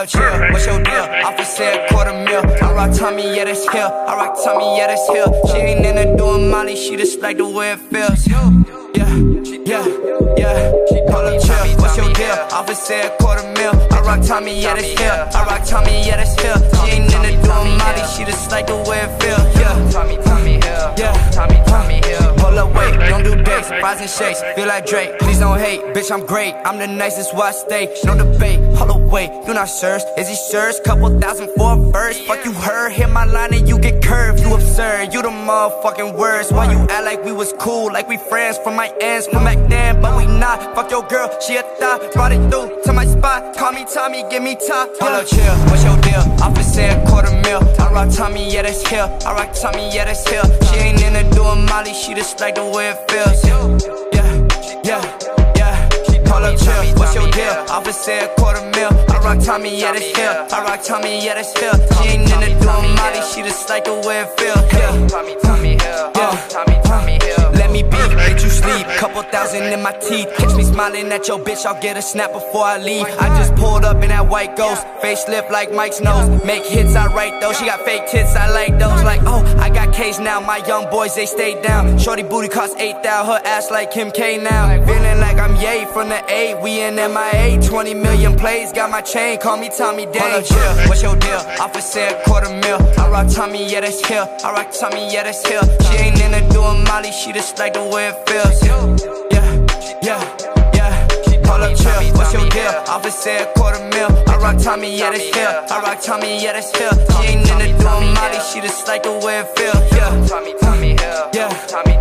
up, chill. What's your deal? Offer said quarter mil. I rock Tommy, yeah, that's hill. I rock Tommy, yeah, that's hill. She ain't in there doing Molly, she just like the way it feels. Yeah, yeah, yeah. Call up, chill. What's your deal? Offer said quarter mil. I rock Tommy, yeah, that's hill. I rock Tommy, yeah, that's hill. She ain't in there doing Molly, she just like the way it feels. Yeah, Tommy, Tommy yeah. Tommy, Tommy Hill. Hold up, wait, don't do dates, fries and shakes. Feel like Drake, please don't hate. Bitch, I'm great. I'm the nicest I stay. No debate. Up, wait, you not sirs. Is he sirs? Couple thousand for a verse. Fuck you heard. Hit my line and you get curved. You absurd. You the motherfucking worst. Why you act like we was cool, like we friends from my ends from back then, but we not. Fuck your girl, she a thot. Brought it through to my spot. Call me Tommy, give me top. Up, chill. What's your deal? Offer said quarter mil. I rock Tommy, yeah, that's hill. I rock Tommy, yeah, that's hill. She ain't in there doing Molly, she just like the way it feels. Yeah, yeah, yeah. Call up chill, what's your deal? Offer said quarter mil. I rock Tommy, yeah, that's hill. I rock Tommy, yeah, that's hill. She ain't in there doing Molly, she just like the way it feels. Yeah. Tommy, Tommy Hill. Uh, yeah. Tommy, Tommy Hill. Let me be, let you sleep. Couple thousand in my teeth. Catch me smiling at your bitch, I'll get a snap before I leave. I just pulled up in that white ghost. Face lift like Mike's nose. Make hits, I write those. She got fake tits, I like those. Like, oh, K's now. My young boys, they stay down. Shorty booty cost 8 thou. Her ass like Kim K now. Feeling like I'm yay from the A. We in MIA. 20 million plays. Got my chain, call me Tommy up, chill. What's your deal? Offer said quarter mil. I rock Tommy, yeah, that's hill. I rock Tommy, yeah, that's hill. She ain't in there doing Molly, she just like the way it feels. Yeah, yeah, up, chill. What's your deal? Said quarter mil. I rock Tommy, yeah, that's hill. I rock Tommy, yeah, that's hill. She ain't in there doing Molly, she just like the way it feel. Yeah. Tommy, Tommy Yeah. Tommy,